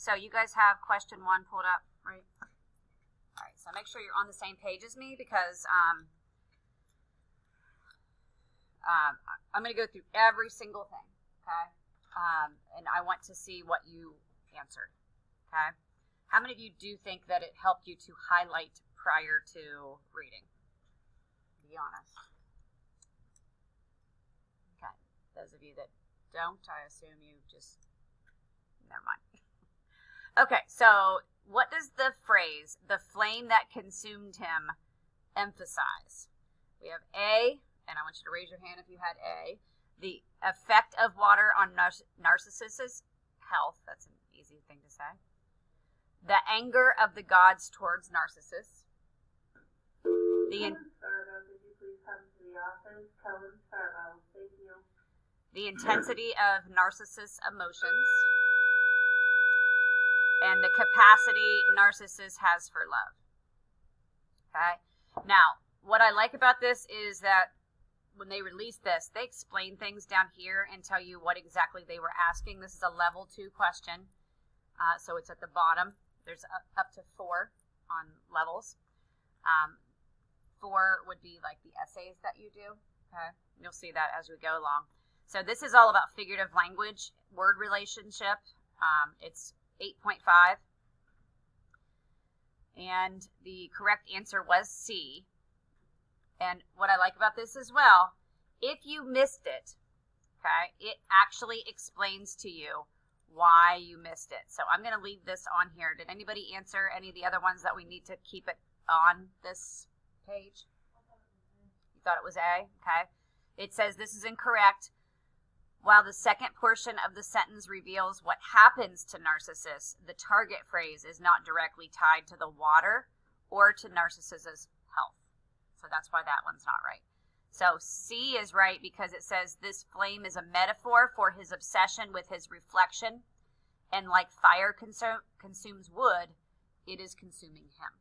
So you guys have question one pulled up, right? All right, so make sure you're on the same page as me because um, um, I'm going to go through every single thing, okay? Um, and I want to see what you answered, okay? How many of you do think that it helped you to highlight prior to reading? Be honest. Okay. Those of you that don't, I assume you just, never mind. Okay, so what does the phrase, the flame that consumed him, emphasize? We have A, and I want you to raise your hand if you had A, the effect of water on nar- Narcissus' health. That's an easy thing to say. The anger of the gods towards Narcissus. The, in- the intensity of Narcissus' emotions. And the capacity Narcissus has for love. Okay? Now, what I like about this is that when they release this, they explain things down here and tell you what exactly they were asking. This is a level two question, uh, so it's at the bottom. There's up, up to four on levels. Um, four would be like the essays that you do. Okay, you'll see that as we go along. So this is all about figurative language, word relationship. Um, it's 8.5. And the correct answer was C. And what I like about this as well, if you missed it, okay, it actually explains to you why you missed it. So I'm going to leave this on here. Did anybody answer any of the other ones that we need to keep it on this page? You thought it was A? Okay. It says this is incorrect. While the second portion of the sentence reveals what happens to Narcissus, the target phrase is not directly tied to the water or to Narcissus's health. So that's why that one's not right. So C is right because it says this flame is a metaphor for his obsession with his reflection. And like fire consu- consumes wood, it is consuming him.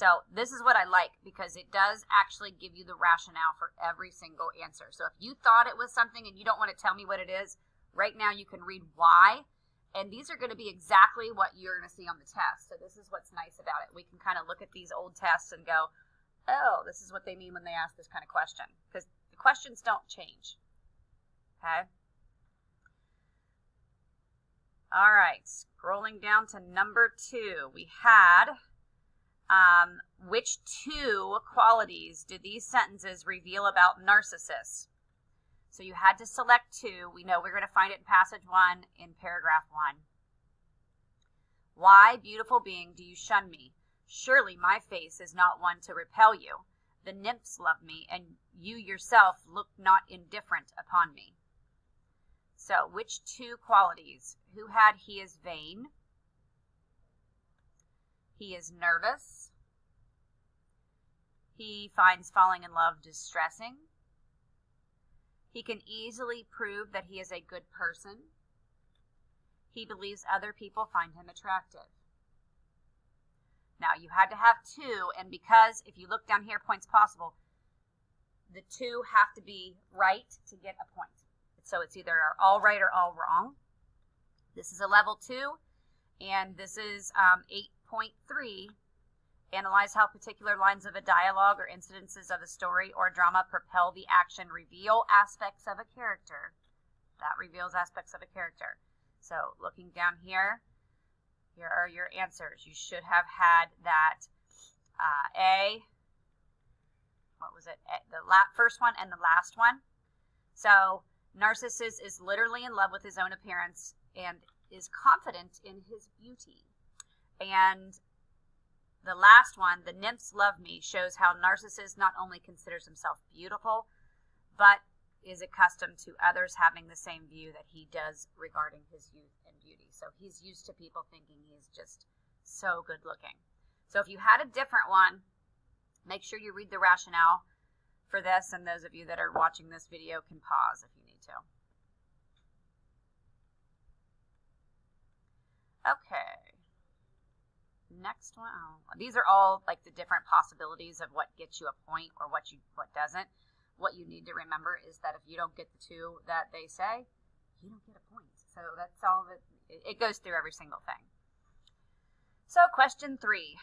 So this is what I like because it does actually give you the rationale for every single answer. So if you thought it was something and you don't want to tell me what it is, right now you can read why and these are going to be exactly what you're going to see on the test. So this is what's nice about it. We can kind of look at these old tests and go, oh, this is what they mean when they ask this kind of question. Because the questions don't change. Okay? All right, scrolling down to number two, we had um, which two qualities do these sentences reveal about Narcissus? So you had to select two. We know we're going to find it in passage one in paragraph one. Why, beautiful being, do you shun me? Surely my face is not one to repel you. The nymphs love me, and you yourself look not indifferent upon me. So, which two qualities? Who had he is vain? He is nervous. He finds falling in love distressing. He can easily prove that he is a good person. He believes other people find him attractive. Now, you had to have two, and because if you look down here, points possible, the two have to be right to get a point. So it's either all right or all wrong. This is a level two, and this is um, 8.3 Analyze how particular lines of a dialogue or incidences of a story or drama propel the action, reveal aspects of a character. That reveals aspects of a character. So, looking down here, here are your answers. You should have had that uh, A, what was it? The first one and the last one. So, Narcissus is literally in love with his own appearance and is confident in his beauty. And the last one, The Nymphs Love Me, shows how Narcissus not only considers himself beautiful, but is accustomed to others having the same view that he does regarding his youth and beauty. So he's used to people thinking he's just so good looking. So if you had a different one, make sure you read the rationale for this, and those of you that are watching this video can pause if you need to. Okay next one. Oh, these are all like the different possibilities of what gets you a point or what you what doesn't. What you need to remember is that if you don't get the two that they say, you don't get a point. So that's all that it goes through every single thing. So, question three.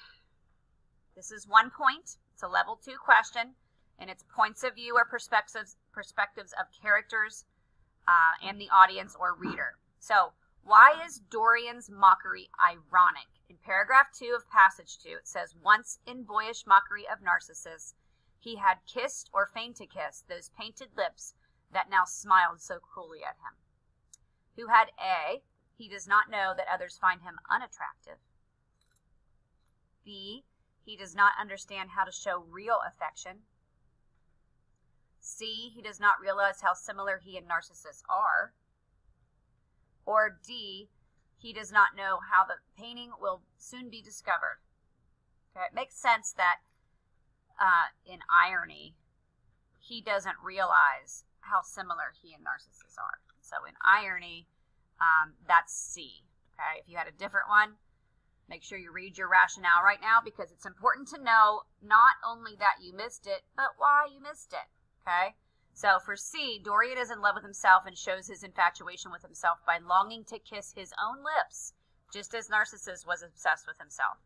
This is one point. It's a level two question, and it's points of view or perspectives perspectives of characters uh, and the audience or reader. So, why is Dorian's mockery ironic? In paragraph two of passage two, it says, Once in boyish mockery of Narcissus, he had kissed or feigned to kiss those painted lips that now smiled so cruelly at him. Who had A, he does not know that others find him unattractive. B, he does not understand how to show real affection. C, he does not realize how similar he and Narcissus are. Or D, he does not know how the painting will soon be discovered. Okay, it makes sense that uh, in irony, he doesn't realize how similar he and Narcissus are. So in irony, um, that's C. Okay, if you had a different one, Make sure you read your rationale right now because it's important to know not only that you missed it, but why you missed it. Okay? So for C, Dorian is in love with himself and shows his infatuation with himself by longing to kiss his own lips, just as Narcissus was obsessed with himself.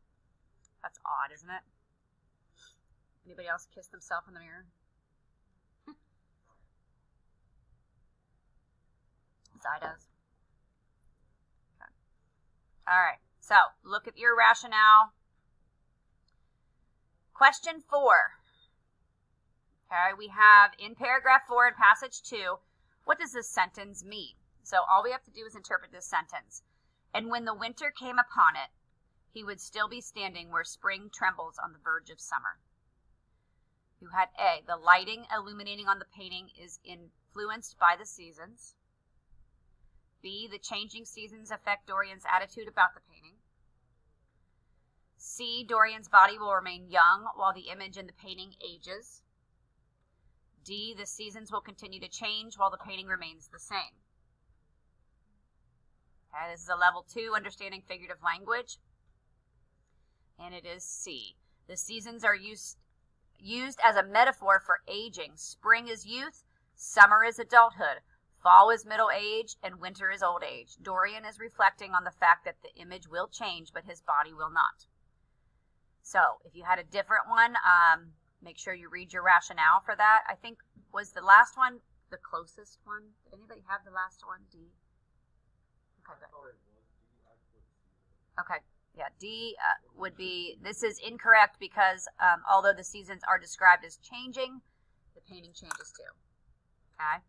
That's odd, isn't it? Anybody else kiss themselves in the mirror? Zai does. Okay. All right. So look at your rationale. Question four. Okay, we have in paragraph four in passage two, what does this sentence mean? So all we have to do is interpret this sentence. And when the winter came upon it, he would still be standing where spring trembles on the verge of summer. You had A, the lighting illuminating on the painting is influenced by the seasons. B, the changing seasons affect Dorian's attitude about the painting. C. Dorian's body will remain young while the image in the painting ages. D. The seasons will continue to change while the painting remains the same. Okay, this is a level two, understanding figurative language. And it is C. The seasons are used, used as a metaphor for aging. Spring is youth, summer is adulthood, fall is middle age, and winter is old age. Dorian is reflecting on the fact that the image will change, but his body will not. So if you had a different one, um, make sure you read your rationale for that. I think was the last one the closest one. Did anybody have the last one? D. Okay, good. Okay, yeah, D uh, would be. This is incorrect because um, although the seasons are described as changing, the painting changes too. Okay,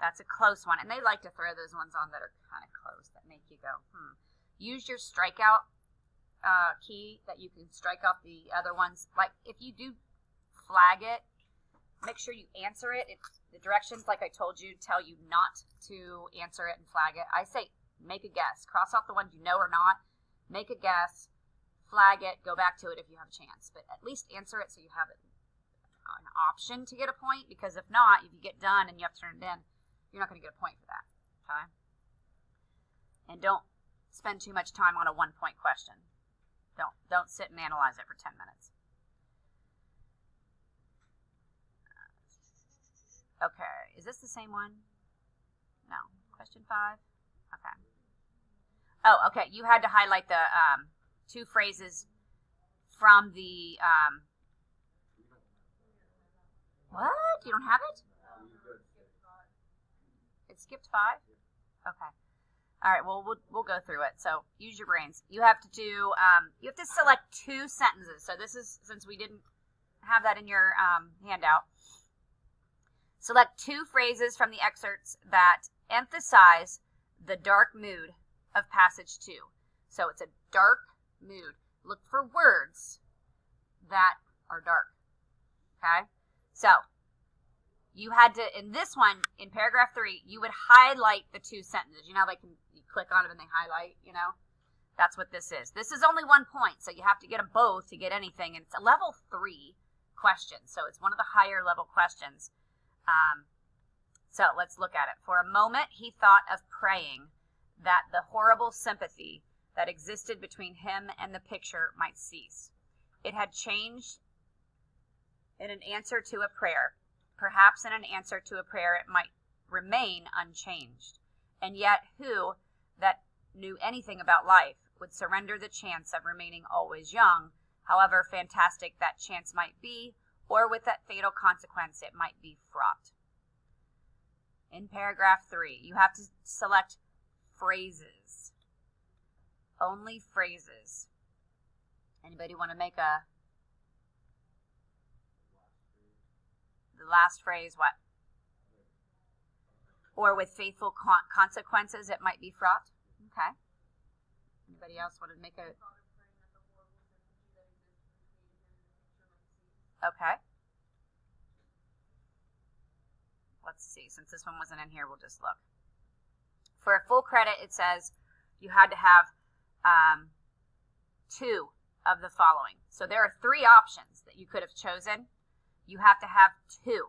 that's a close one, and they like to throw those ones on that are kind of close that make you go, hmm. Use your strikeout uh, key that you can strike off the other ones. Like if you do flag it, make sure you answer it. The directions, like I told you, tell you not to answer it and flag it. I say make a guess. Cross off the ones you know or not. Make a guess. Flag it. Go back to it if you have a chance. But at least answer it so you have an option to get a point. Because if not, if you get done and you have to turn it in, you're not going to get a point for that. Okay. And don't spend too much time on a one point question. Don't don't sit and analyze it for 10 minutes. Okay, is this the same one? No. Question five? Okay. Oh, okay. You had to highlight the um, two phrases from the. Um, what? You don't have it? It skipped five? Okay. All right, well, we'll we'll go through it. So use your brains. You have to do um, you have to select two sentences. So this is since we didn't have that in your um, handout. Select two phrases from the excerpts that emphasize the dark mood of passage two. So it's a dark mood. Look for words that are dark. Okay? So you had to in this one in paragraph three you would highlight the two sentences you know can click on them and they highlight, you know? That's what this is. This is only one point, so you have to get them both to get anything. And it's a level three question, so it's one of the higher level questions. Um, so let's look at it. For a moment, he thought of praying that the horrible sympathy that existed between him and the picture might cease. It had changed in an answer to a prayer. Perhaps in an answer to a prayer, it might remain unchanged and yet who, that knew anything about life, would surrender the chance of remaining always young, however fantastic that chance might be, or with that fatal consequence it might be fraught. In paragraph three, you have to select phrases. Only phrases. Anybody want to make a the last phrase what? Or with faithful con- consequences it might be fraught. Okay. Anybody else want to make a Okay. Let's see. Since this one wasn't in here, we'll just look. For a full credit, it says you had to have um, two of the following. So there are three options that you could have chosen. You have to have two.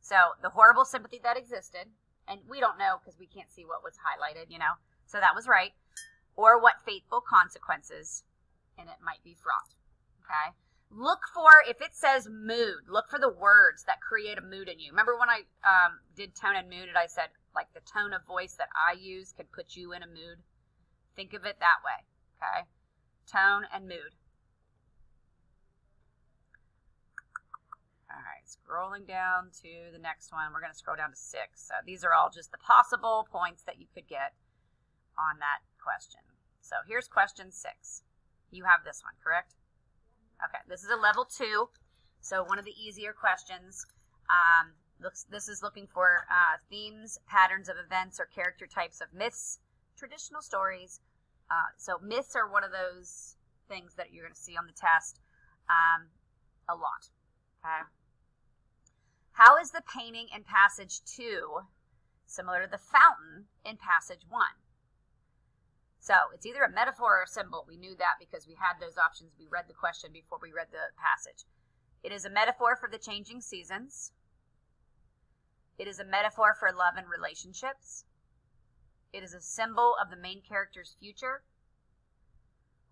So the horrible sympathy that existed, and we don't know because we can't see what was highlighted, you know. So that was right. Or what faithful consequences, and it might be fraught. Okay. Look for if it says mood. Look for the words that create a mood in you. Remember when I um, did tone and mood, and I said like the tone of voice that I use can put you in a mood. Think of it that way. Okay tone, and mood. All right, scrolling down to the next one. We're going to scroll down to six. So these are all just the possible points that you could get on that question. So here's question six. You have this one, correct? Okay, this is a level two, so one of the easier questions. Um, looks, this is looking for uh, themes, patterns of events, or character types of myths, traditional stories, uh, so myths are one of those things that you're going to see on the test um, a lot. Okay. How is the painting in passage two similar to the fountain in passage one? So it's either a metaphor or a symbol. We knew that because we had those options. We read the question before we read the passage. It is a metaphor for the changing seasons. It is a metaphor for love and relationships. It is a symbol of the main character's future,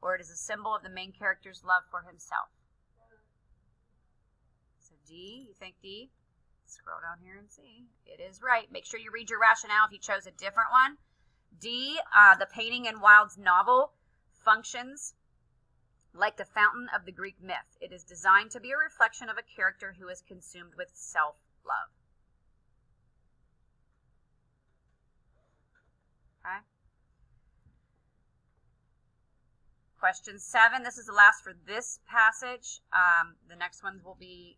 or it is a symbol of the main character's love for himself. So D, you think D? Scroll down here and see. It is right. Make sure you read your rationale if you chose a different one. D, uh, the painting in Wilde's novel functions like the fountain of the Greek myth. It is designed to be a reflection of a character who is consumed with self love. Okay. Question seven. This is the last for this passage. Um, the next ones will be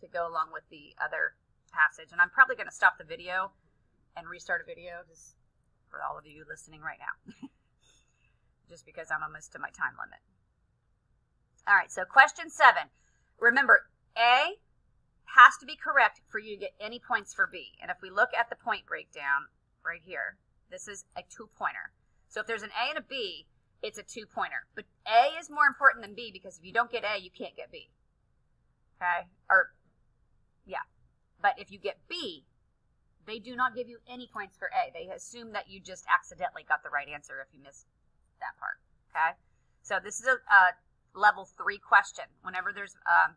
to go along with the other passage. And I'm probably going to stop the video and restart a video just for all of you listening right now. just because I'm almost to my time limit. All right, so question seven. Remember, A has to be correct for you to get any points for B. And if we look at the point breakdown right here, this is a two pointer. So if there's an A and a B, it's a two pointer. But A is more important than B because if you don't get A, you can't get B. Okay? Or, yeah. But if you get B, they do not give you any points for A. They assume that you just accidentally got the right answer if you missed that part. Okay? So this is a, a level three question. Whenever there's um,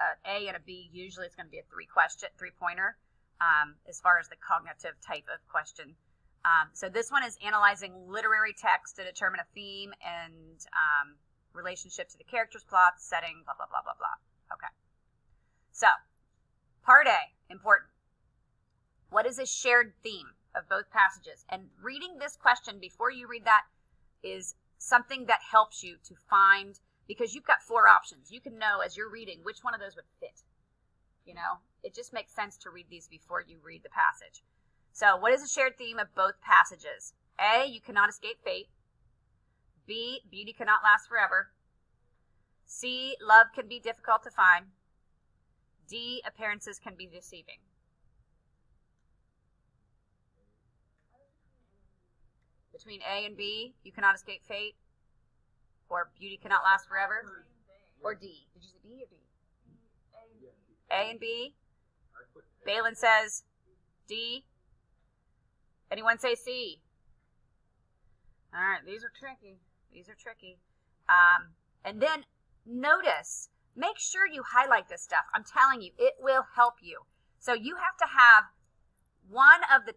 an A and a B, usually it's going to be a three question, three pointer. Um, as far as the cognitive type of question um, so this one is analyzing literary text to determine a theme and um, relationship to the characters, plot, setting, blah, blah, blah, blah, blah. Okay. So, part A, important. What is a shared theme of both passages? And reading this question before you read that is something that helps you to find, because you've got four options. You can know as you're reading which one of those would fit. You know, it just makes sense to read these before you read the passage. So, what is the shared theme of both passages? A, you cannot escape fate. B, beauty cannot last forever. C, love can be difficult to find. D, appearances can be deceiving. Between A and B, you cannot escape fate. Or beauty cannot last forever. Or D. Did you say B or D? A and B. Balin says D. Anyone say C? All right, these are tricky. These are tricky. Um, and then notice, make sure you highlight this stuff. I'm telling you, it will help you. So you have to have one of the